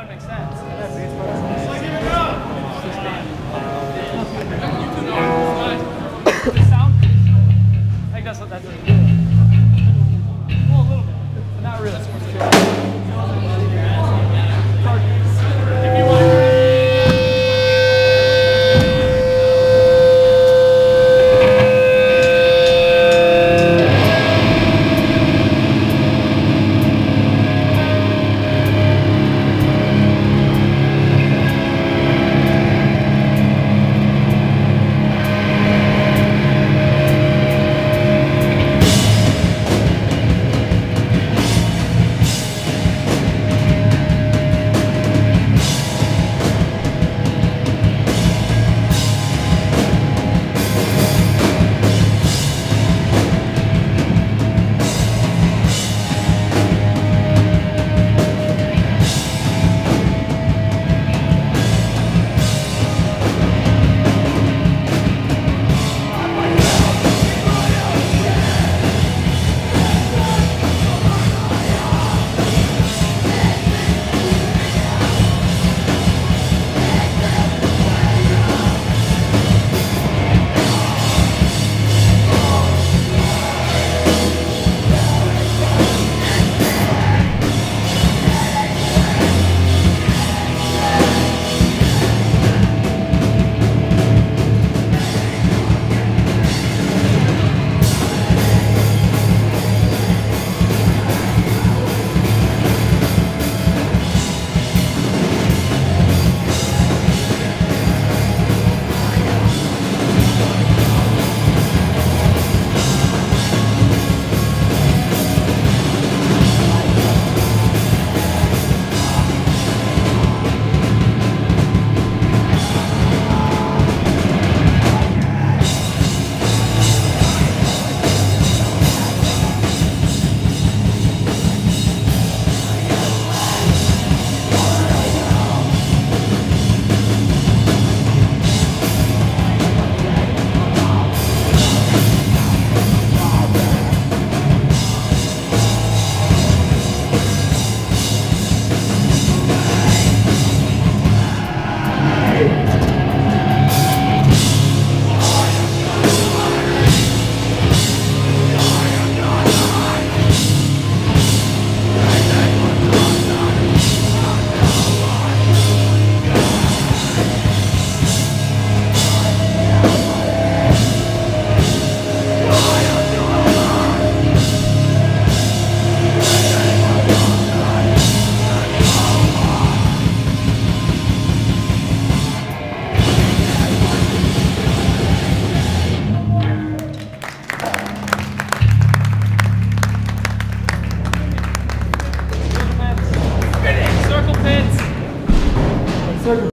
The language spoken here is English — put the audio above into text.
would make sense. certain